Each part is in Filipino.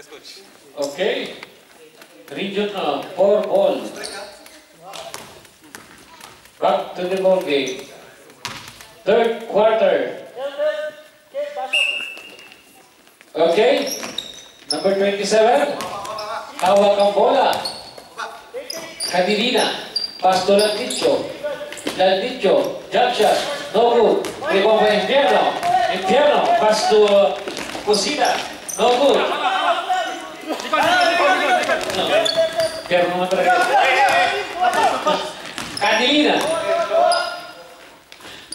Okay. Region uh, 4 ball. Back to the ball game. Third quarter. Okay. Number 27. Hawak ang bola. Cadilina. Pasto Landicho. Landicho. Jump shot. No good. Infierno. Infierno. Pasto Cosida. No good.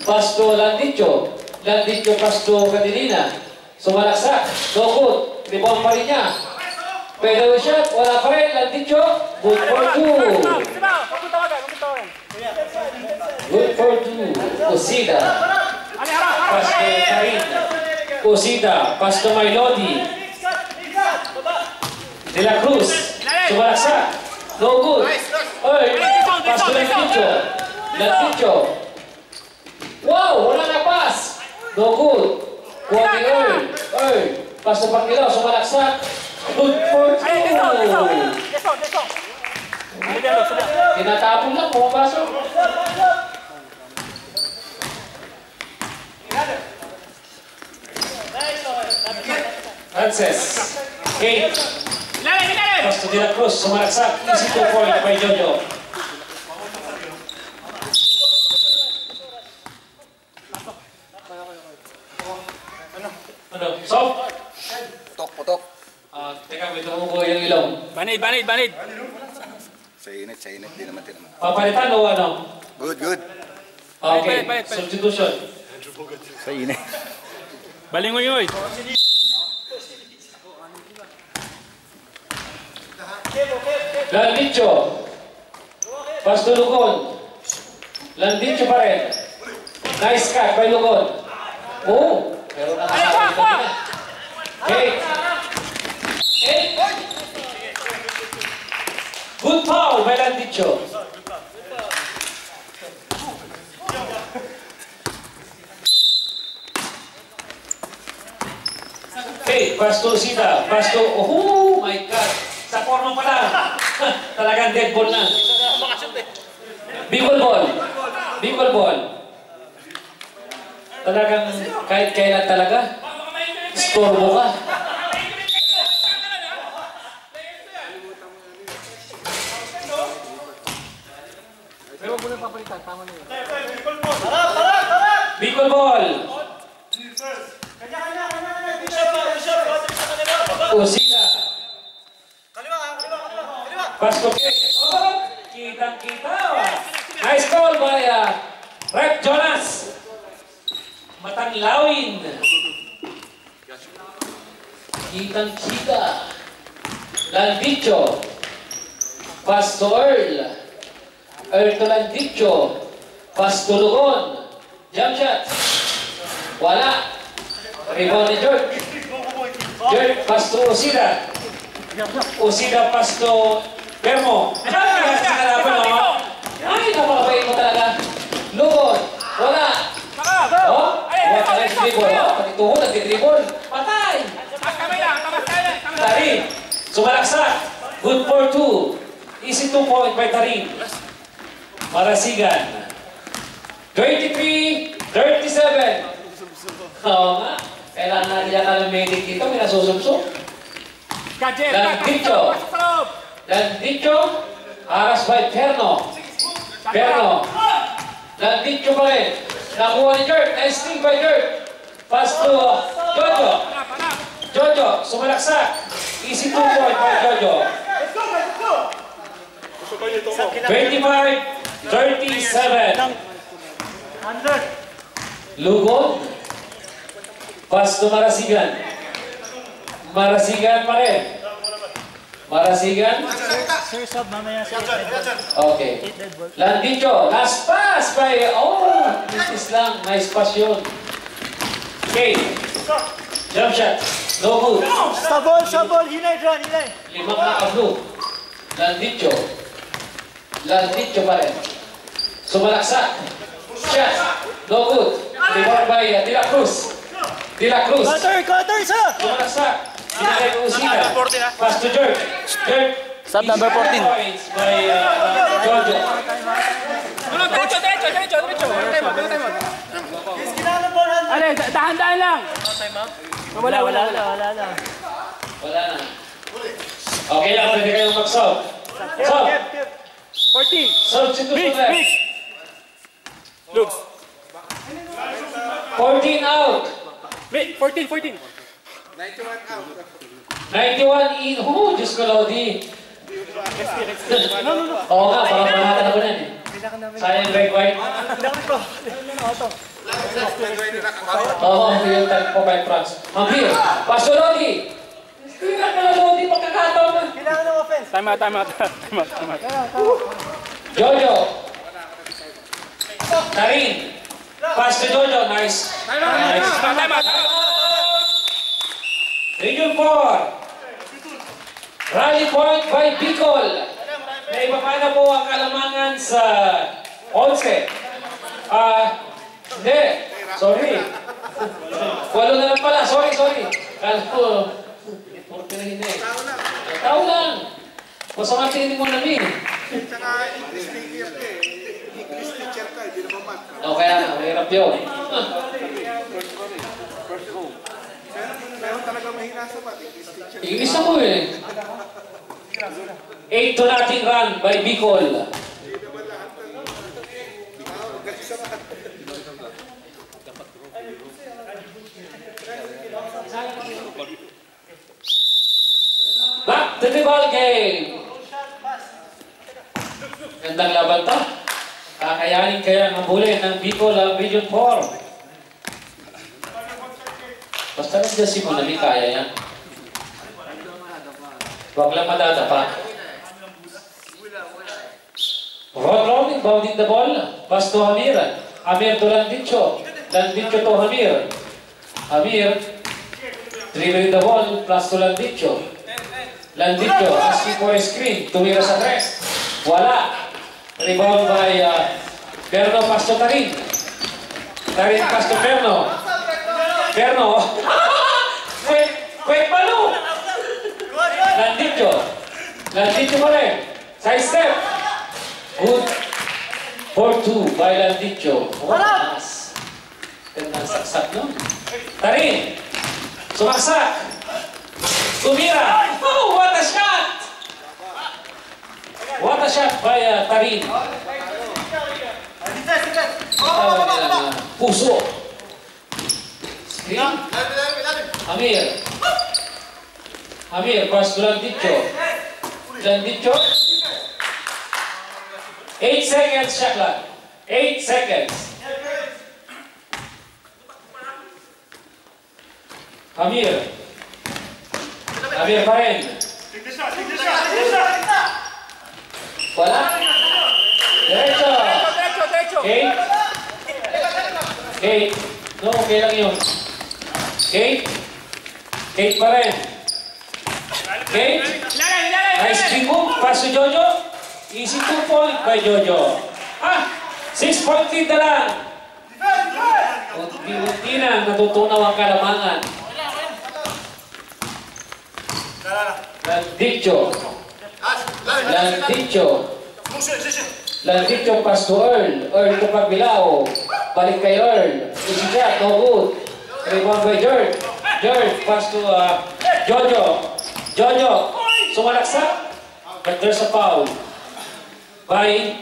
Pasto Landicho. Landicho Pasto Cadilina. Sumalaksak. Good. Rebound pa rin niya. Shot. Wala pa rin. Landicho. Good for two. Good for two. Cosida. Pasto Karin. Cosida. Pasto Mailodi. De la Cruz. Sumalaksak. No good. Oy. Pasto Landicho. Landicho. Wow! Wala na pass! No good. Kuha ni Earl. Earl. Pasto Pangilo. Sumalaksak. Good for two. Tinatapon lang. Pumapasok. Frances. Kate. Pasto de la Cruz. Sumalaksak. Easy two point by Jojo. Ano? Soft? Putok, putok. Ah, teka, may tumuko yung ilong. Banid, banid, banid. Sa init, sa init. Di naman, di naman. Papalitan o ano? Good, good. Okay, Palit, palit, palit. substitution. Sa init. Balingoy, oy. Landicho. Pasto Lugon. Landicho pa rin. Nice cut by Lugon. Oh, nakasabi ka na. Okay. Eh. Good foul by Landicho. Okay, Pasto Sida. Pasto, oh my God. Sa porno pa lang. Talagang dead ball na. Bicol ball. Bicol ball. Talagang kahit kailan talaga. Storbo ka. Bicol ball. Usina. Pasto kick. Oh, kitang kita. Nice call by uh, Rep Jonas. Matang lawin. Kitang kita. Landicho. Pasto Earl. Earl to Landicho. Pasto Lugon. Jump shot. Wala. Rebound ni George. George, Pasto Usida. Usida, Pasto Bermo. Ay, sa kalaban, oh. Ay, napakabait mo talaga. Lugon. Wala. Oh, wala ka lang dribble. Oh, pati tuhod, Sumalaksak. Good for two. Easy two point by Tarin. Marasigan. 23, 37. Oo nga. Kailangan na nila ka ng medic dito. May nasusumsum. Gadget, loob. Landicho. Aras by Perno. Perno. Landicho pa rin. Nakuha ni Dirt. Nice thing by Dirt. Pass to Jojo. Jojo. Sumalaksak. Easy two point by Jojo. 25, 37. Lugon. Pass to Marasigan. Marasigan pa rin. Marasigan. Sir, sub, mamaya. Okay. Landicho. Last pass by... Oh! This is lang. Nice pass yun. Okay. Jump shot. No good. Sabol, sabol, hinay dyan, hinay. Limang naka-blue. Landicho. Landicho pa rin. Sumalaksak. Shot. No good. Rebound by De La Cruz. De La Cruz. Cutter, cutter, sir. Sumalaksak. Sinagay ko Pusida. Pass to Dirk. Dirk. Sub number 14. Points by uh. Ano, diretso, diretso, diretso, diretso. Time out, time out. Ano, dahan-dahan lang. Wala, wala, wala. Wala na. Wala na. Okay lang, pwede kayong mag-sub. Keep, Sub. keep, keep. 14. Substitute Big, left. big. Looks. 14 out. Wait, 14, 14. 91 in. Oh, Diyos ko, Lodi. Oo nga, baka mahatan ako yan eh. Sayang red white. Oo, yung time po by France. Mambir, Pastor Lodi. Tingnan ka na, Lodi, pagkakataon na. Kailangan ng offense. Time out, time out. Jojo. Karin. Pass to Jojo. Nice. Nice. Time out, time out. Region 4. Rally point by Bicol. May iba pa na po ang kalamangan sa 11. Ah, hindi. Sorry. Walo na lang pala. Sorry, sorry. Kala ko, puro na hindi. Tao lang. Masama tingin mo namin. O kaya nga, mahirap yun. Iinis ako eh. 8 to nothing run by Bicol. Back to the ball game. Gandang laban to. Kakayanin kaya ang huli ng Bicol ang Region 4. Basta lang dyan si Monami, kaya yan. Huwag lang madadapa. Rolling, bounding the ball. Pass to Hamir. Hamir to Landicho. Landicho to Hamir. Hamir. Dribbling the ball. Plus to Landicho. Landicho asking for a screen. Tumira sa tres. Wala. Rebound by uh, Perno pass to Tarin. Tarin pass to Perno. Perno. Wait, wait, Manu! Landicho. Landicho pa rin. Side step. Good. 4-2 by Landicho. Wala! Gandang saksak nun. Tarin. Sumaksak. Tumira. Oh, what a shot! What a shot by uh, Tarin. Tawag nila na puso. Screen. Amir. Amir, pass to Landicho. Landicho. 8 seconds, Shaklan. 8 seconds. Amir. Amir pa rin. Wala. Diretso. Diretso, diretso. Kate. Kate. No, okay lang yun. Kate. Kate pa rin. Ilalay, Nice screen move. Pass to Jojo. Easy two point by Jojo. Ah! Six point lead na lang. Unti-unti na natutunaw ang kalamangan. Landicho. Landicho. Landicho pass to Earl. Earl to Pagbilao. Balik kay Earl. Easy shot. No good. Rebound by Jerd. Jerd pass to uh, Jojo. Jojo. Sumalaksak. But there's a foul. By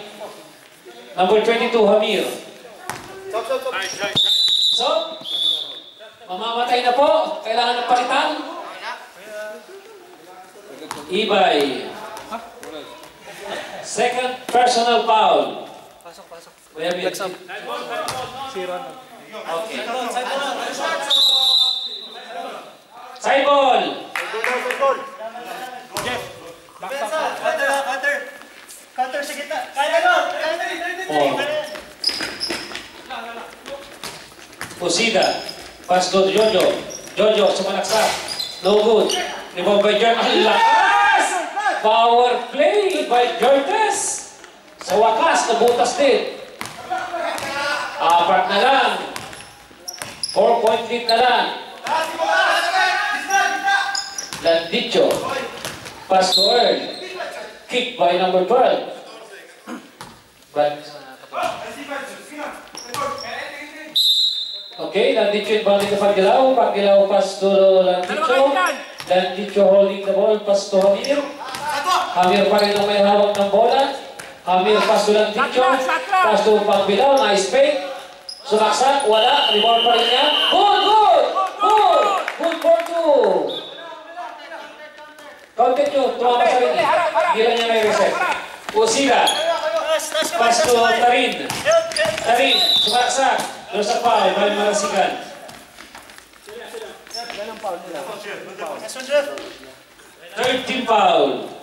number 22, Hamir. So, mamamatay na po. Kailangan ng palitan. Ibay. Second personal foul. Pasok, pasok. Kuya Bill. Okay. Side ball. Counter, counter. Counter sa. Kaya. Oh. Pusida. Pass to Jojo. Jojo, sumalaksak. No good. Rebound by Jordan. Ang lakas! Power play by Jordes. Sa wakas, nabutas din. Apat na lang. Four point lead na lang. Landicho. Pass to Earl. Kick by number 12. But Okay, Landicho inbounding to Pagdilaw. Pagdilaw pass to Landicho. Landicho holding the ball, pass to Hamir. Hamir pa rin ang may hawak ng bola. Hamir pass to Landicho. Pass to Pagdilaw, nice fake. Sumaksak, wala. Rebound pa rin niya. Good, good! Good! Good for two! Counted nyo, tumama sa rin. Lang niya may reset. Kamay, pass to. Tarin. Tarin, sumaksak. Doon sa foul, bali marasigan. Nice one, Jeff. Third team foul.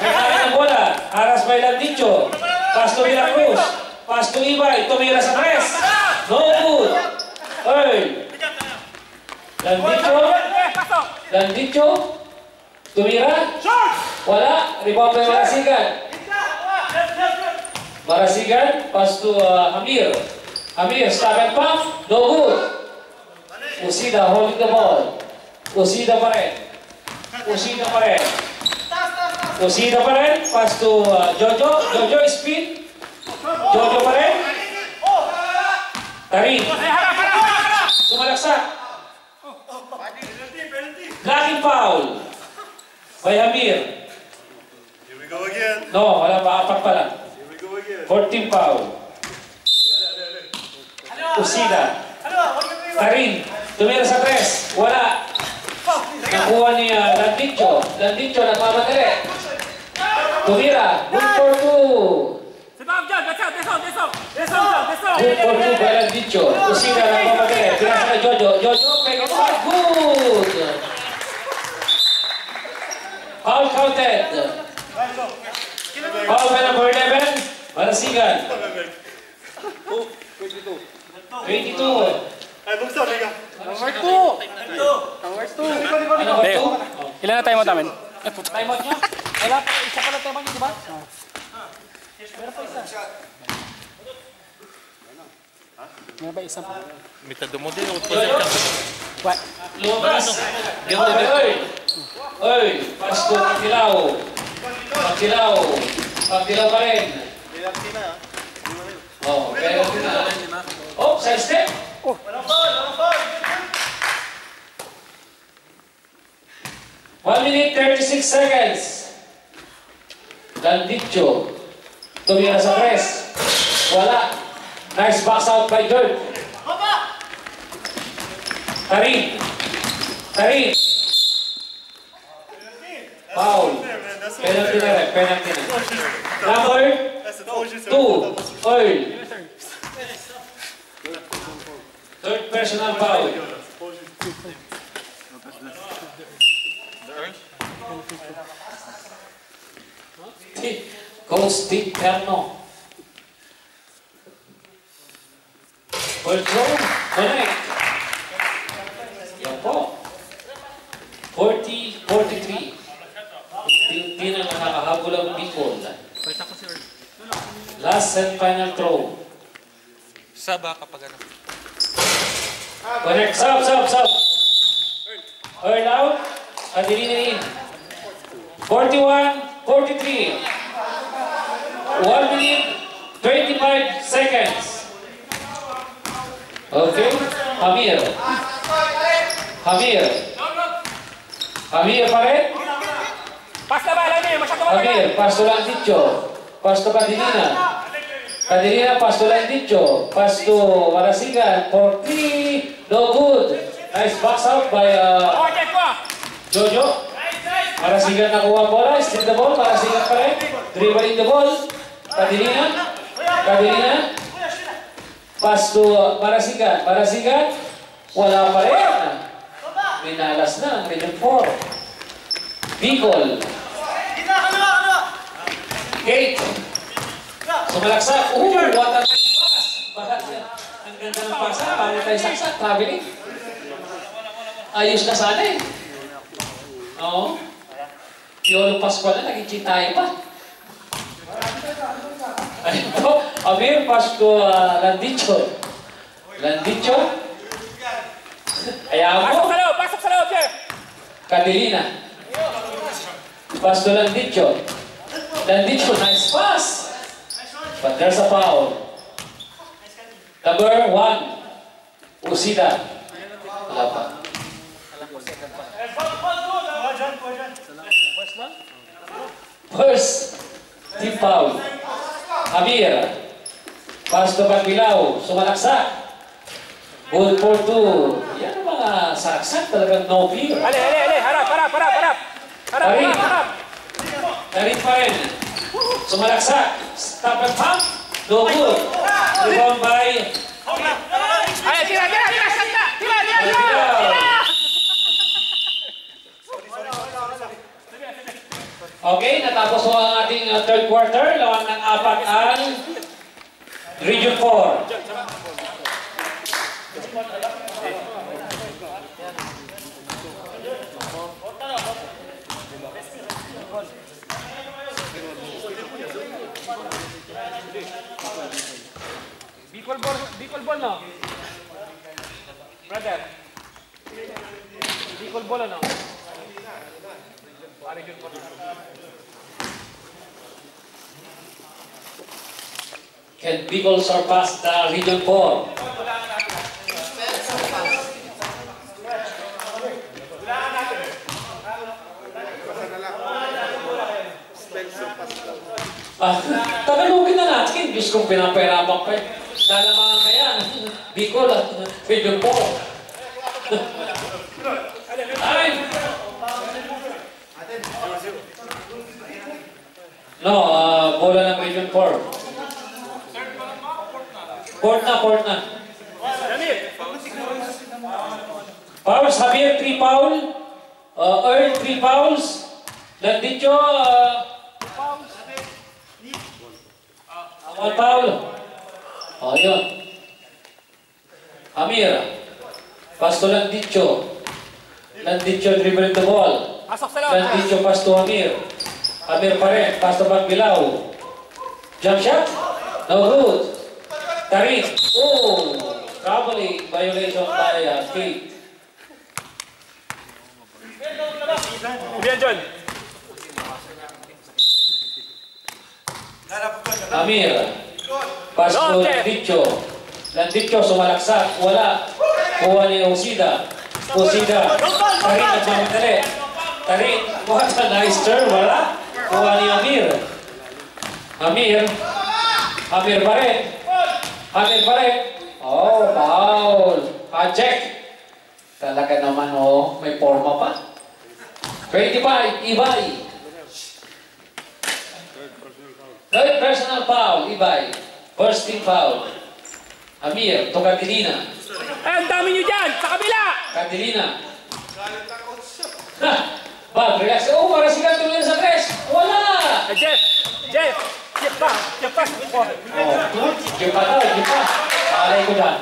May kaya ng bola. Aras by Landicho. Pass to Miracruz. Pass to Ibay. Tumira sa press. No good. Earl. Landicho. Landicho. Tumira. Wala. Rebound by Marasigan. Marasigan. Pass to uh, Amir. Amir, stop and pump. No good. Usida holding the ball. Usida pa rin. Usida pa rin. Usida pa rin. Pass to uh, Jojo. Jojo speed. Jojo pa rin. Tarin. Sumalaksak. Blocking foul. By Amir. Here we go again. No, wala pa. Apat pa lang. Here we go again. 14 foul. Usida. Tarin. Tumira sa tres. Wala. Nakuha ni uh, Landicho. Landicho nagmamadali. Tumira. Good for two. C'est pas bien, descends, descends, descends, descends, descends. Good for two by Landicho. Usida nagmamadali. Pinasa na Jojo. Jojo, make it back. Good. Foul counted. Foul by number 11. Marasigan. 22. Ay, buksan, liga. Ano ba ito? Ilan na timeout namin? Time out niya? Wala pa, isa pala timeout niyo, di ba? Meron pa isa pa. What? Lumabas. Ganda ni Oy. Oy, pasto Pagkilaw. Pagkilaw. Pagkilaw pa rin. Oh, penalty na. Oh, side step. Walang foul, walang foul. One minute, 36 seconds. Landicho. Tumira sa press. Wala. Nice box out by Dirt. Tarin. Tarin. Foul. Penalty na rin. Penalty na. Number two. Oil. Third personal foul. Steve Perno. Zone, connect. Yan po. 40, 43. Unti-unti na nakakahabol ang people. Last and final throw. Saba kapag ano. Connect. Sub, sub, sub. Earn out. Adelina in. 41, 43. 1 minute, 25 seconds. Okay. Hamir. Hamir. Hamir pa rin. Pas na ba, alam niyo, masyado ka Hamir, pasto lang dicho. Pasto Cadelina. Cadelina, pasto lang dicho. Pasto Marasigan for three. No good. Nice box out by uh, Okay, ko. Jojo. Marasigan nakuha bola. Steal the ball. Marasigan pa rin. Dribbling the ball. Cadelina. Cadelina. Pass to uh, Marasigan. Marasigan. Wala pa rin. Minalas na Region 4. Bicol. Kate. Sumalaksak. Oh, what a nice pass. Bakit yan? Ang ganda ng pasa. Bago tayo saksak. Traveling. Ayos na sana eh. Oo. Yolo Pascual na, naging chitayo pa. Ayun po, Amir Pasco uh, Landicho. Landicho. Ayaw Pasok mo. sa loob, pasok sa loob, Jeff. Cadelina. Pass to Landicho. Landicho, nice pass. But there's a foul. Number one, Usida. Wala pa. Kuha dyan. First, team foul. Amir. Pass to Bagbilao. Sumalaksak. Ball for two. Yan ang mga saksak talagang no fear. Ali, ali, ali, harap, harap, harap, harap. Harap, harap, harap. Darin pa rin. Sumalaksak. Stop and pump. No good. Rebound by Okay, natapos po ang ating uh, third quarter. Lawan ng apat ang Region 4. Bicol ball, Bicol ball, no? Brother. Bicol ball, ano? Can Bicol surpass the Region 4? Ah, tagalogin na natin. Diyos kong pinapahirapan pa. eh. Sana mga kaya, Bicol at Region 4. Ay! No, ah, bola ng Region 4. Port na, port na. Fouls, Javier, 3 foul. Uh, Earl, 3 fouls. Landicho, uh, one foul. Oh, yun. Amir. Pass to Landicho. Landicho dribbling the ball. Landicho pass to Amir. Amir pa rin. Pass to Bagbilao. Jump shot. No good. Tarik. Oh! Traveling violation by uh, Kate. Kuya John. Amir. Pass to Lote. Landicho. Landicho sumalaksak. Wala. Kuha ni Usida. Usida. Tarik at mamadali. Tarik. What a nice turn. Wala. Kuha ni Amir. Amir. Amir pa rin. Amir pa rin. Oh, foul. Ajek. Talaga naman oh, may forma pa. 25, Ibay. Third personal foul, Ibay. First team foul. Amir, to Catilina. Ay, ang dami nyo dyan! Sa kabila! Catilina. Ha! Bag, relax. Oh, para si Catilina sa tres. Wala! Ay, Jeff! Jeff! Jeff pa! Jeff pa! Oh. Diyan pa daw, diyan pa. Ko dyan.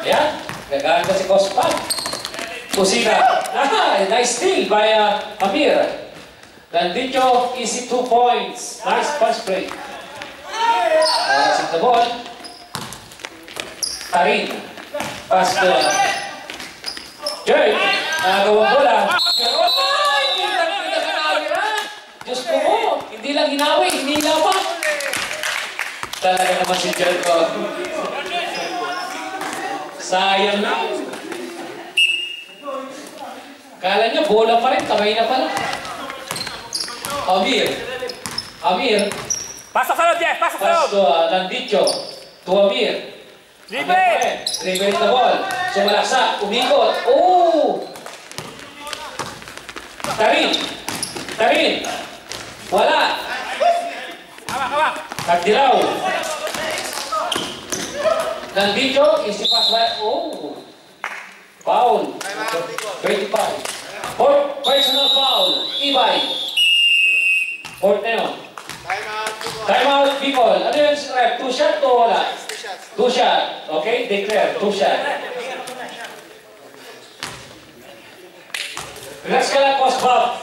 Yan. Gagaan ka si. Ah, nice steal by uh, Amir. Landicho, easy two points. Nice pass break. Para sa the ball. Tarin. Pass to uh, Jerry. Nagawang bola. Pero, ay! Kita-kita sa camera. Diyos ko mo. Hindi lang hinawi, hinila pa. Talaga naman si Jericho. Sayang lang. Kala niya, bola pa rin, kamay na pala. Amir. Amir. Pasok sa loob, Jeff! Pasok sa loob! to uh, Landicho. To Amir. Libre! Dribble the ball. Sumalaksa. Umikot. Oh! Tarin. Tarin. Wala. Hawak, hawak! Kagdilaw. Nandito, easy pass by, oh. Foul. 25. Fourth personal foul. Ibay. Fourth na yun. Time out, people. Ano yun, ref? Two shot o wala? Two shot. Okay, declare. Two shot. Relax ka lang, Boss Bob.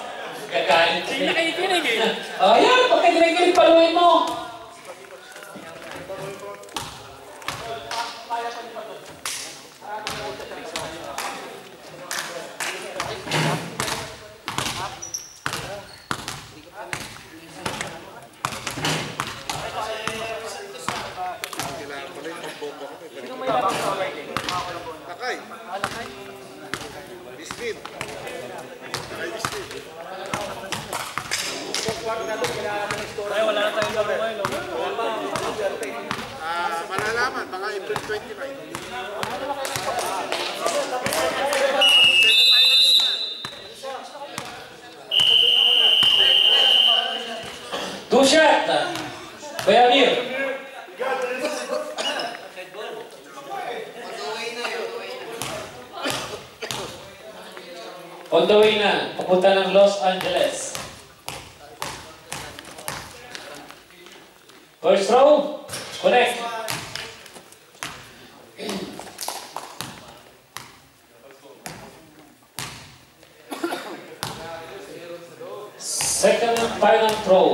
Kakain. Hindi na kayo kinig eh. Oh, yan. Pagka dinigilig, paluin mo. Lakay. Biscuit. Ay, wala na tayong laro ngayon. no? Ah, malalaman, baka April 29. Two shot. Bayamir. On the way na, papunta ng Los Angeles. First row, connect. Final throw.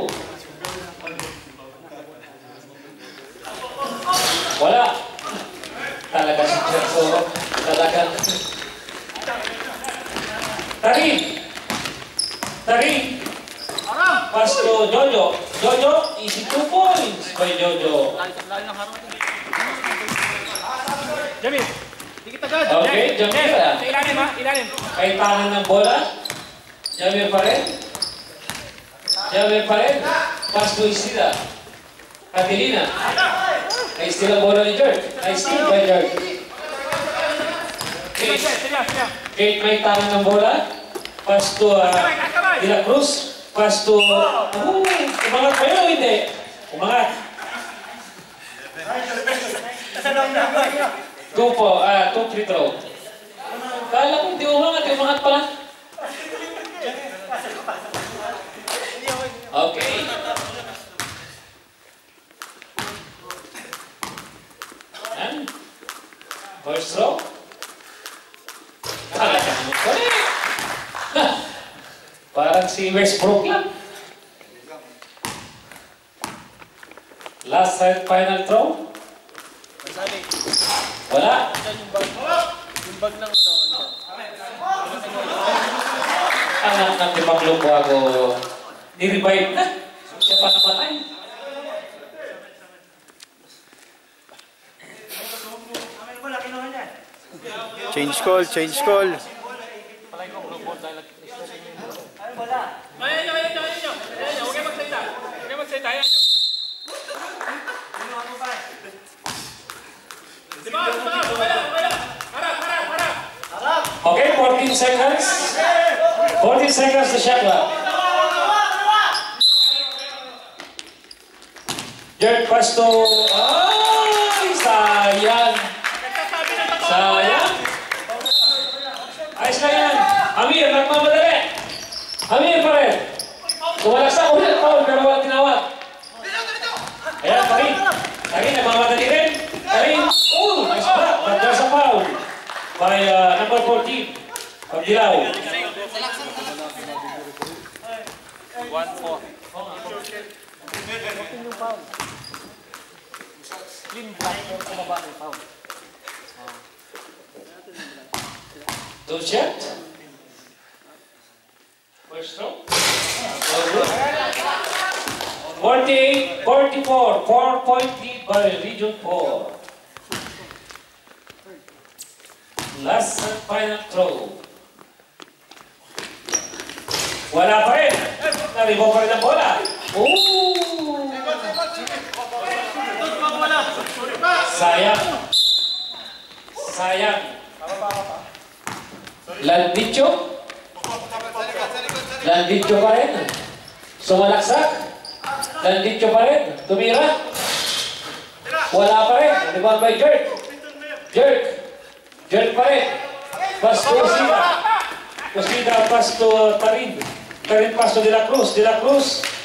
Wala. Talaga si Jetso. Talagang... Tarin! Tarin! Pass to Jojo. Jojo, easy two points by Jojo. Jamil, agad. Okay, Jamil. ilalim ha, ng bola. Jamir pa rin. Pass to Isida. Catilina. Nice steal ang bola ni George. Nice steal by sige. Kate may tangan ng bola. Pass to uh, De La Cruz. Pass to... Uh, umangat pa yun o hindi? Umangat. Two po, ah, two free throw. Kala ko hindi umangat, umangat pala. Okay. Yan. First row. Talaga mo pa! Parang si Westbrook lang. Last and final throw. Wala. yung bag? Yung bag ng ano, ano. Anak ng limang lungwago, ni-revive na. Siya pa namatay. Wala. Change call, change call. Ay, wala. Ayan nyo, ayan nyo, ayan nyo. Ayan nyo, huwag kayo magsalita. Huwag kayo magsalita, ayan nyo. Kinuha mo pa. Di ba? Di ba? Okay lang, okay lang. Harap, harap, harap. Okay, 14 seconds. 14 seconds to shot clock. Third pass to... Ay, sayang. Sayang. Ayos na yan. Amir, nagmamadali. Amir pa rin. Tumalaksa ulit foul pero walang tinawag. Ayan, Karin. Karin, nagmamadali rin. Karin, oh, nice block. But there's a foul by uh, number 14. Pagdilaw. One, four. Two shot. First throw. 48, 44, 4 point lead by Region 4. Last and final throw. Wala pa rin. Naribo pa rin ang bola. Ooh! Sayang. Sayang. Landicho. Landicho pa rin. Sumalaksak. Landicho pa rin. Tumira. Wala pa rin. Rebound by Jerk. Jerk. Jerk pa rin. Pass to Usida. Cosida pass to Tarin. Tarin pass to De La Cruz. De La Cruz.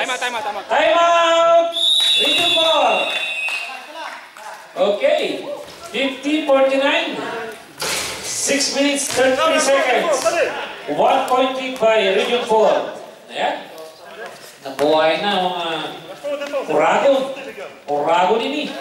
Time out, time out, time out. Time out! Region 4. Okay. 50-49. 6 minutes, 33 seconds. One point lead by Region 4. Ayan. Nabuhay na ang mga kurado. Kurado nini.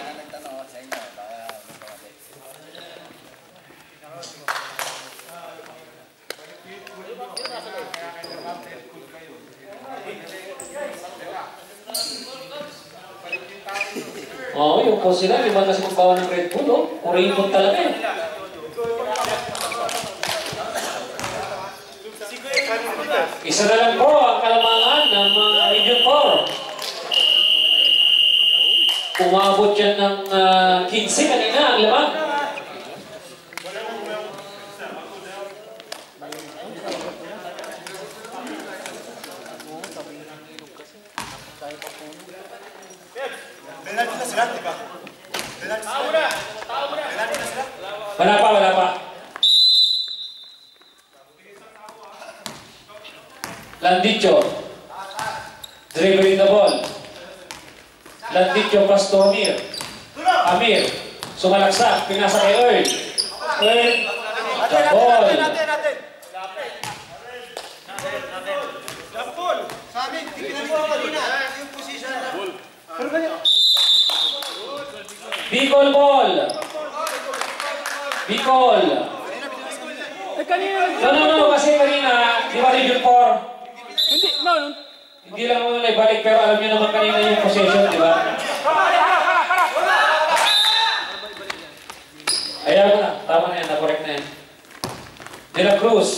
Oo, yung po sila, di ba kasi magbawa ng Red Bull, oh. Kuripot talaga eh. Isa na lang po ang kalamangan ng mga Region 4. Umabot yan ng ah, 15 kanina ang lamang. Wala pa. Landicho. Dribbling the ball. Landicho pass to Amir. Amir. Sumalaksak. Pinasa kay Earl. Earl. The ball. Sa amin, pinalito ko kanina. Yung position na. Bicol ball. Bicol. Eh, kanina. No, no, no. Kasi kanina, di ba Region 4? Hindi, no. Hindi lang mo na ibalik pero alam niyo naman kanina yung possession, di ba? Ayan ko na. Tama na yan. Na-correct na yan. De La Cruz.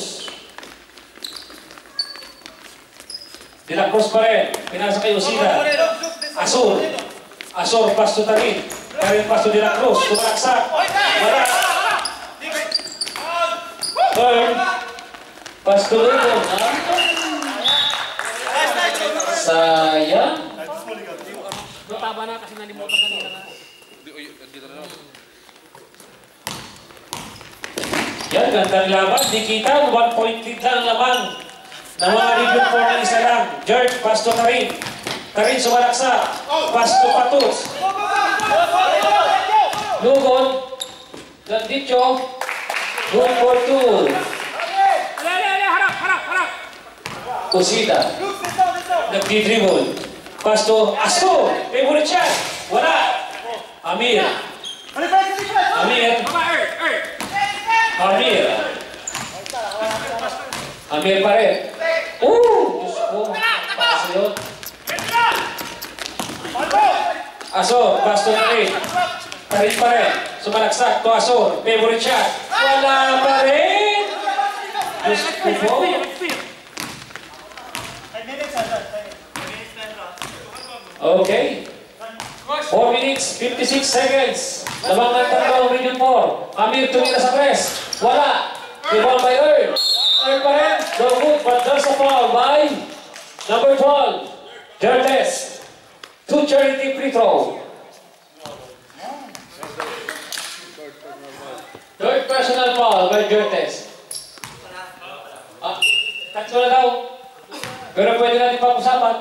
De La Cruz pa rin. Pinasa kay Usida. Asur. Asur, pass to Tarin. Tarin, pass to De La Cruz. Tumalaksak. Wala. Third. Pass to Lugo. Sayang. Tama na kasi nalimutan kanina na. Yan, gandang laban. Di kita, one point lead lang laban. Ng mga region 4 na isa lang. George, pass to Karin. Karin sumalaksa. Pass to Patus. Lugon. Gandicho. Good for two. Ale, ale, ale, harap, harap, harap. Kusida. Nagdi-dribble. Pass to Asto. Favorite shot. Wala. Amir. Amir. Mama, er, er. Amir. Amir pa rin. Uh! Diyos ko. Pass yun. Aso, pass to Karin. Karin pa rin. Sumalaksak to Aso. Favorite shot. Wala pa rin. Diyos ko po. Okay. 4 minutes, 56 seconds. Lamang ng tatlo, Region 4. Amir tumira sa press. Wala. Ibang by Earl. Earl pa rin. No good, but there's a foul by number 12. Jertes. Two charity free throw. Third personal foul by Jertes. Ah, tatlo na daw. Pero pwede natin pag-usapan.